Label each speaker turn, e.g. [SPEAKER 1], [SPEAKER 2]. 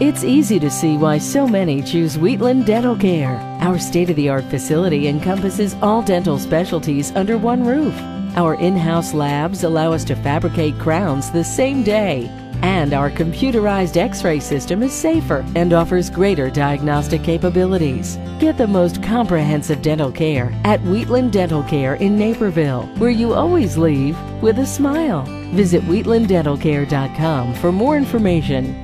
[SPEAKER 1] It's easy to see why so many choose Wheatland Dental Care. Our state of the art facility encompasses all dental specialties under one roof. Our in house labs allow us to fabricate crowns the same day. And our computerized x ray system is safer and offers greater diagnostic capabilities. Get the most comprehensive dental care at Wheatland Dental Care in Naperville, where you always leave with a smile. Visit WheatlandDentalCare.com for more information.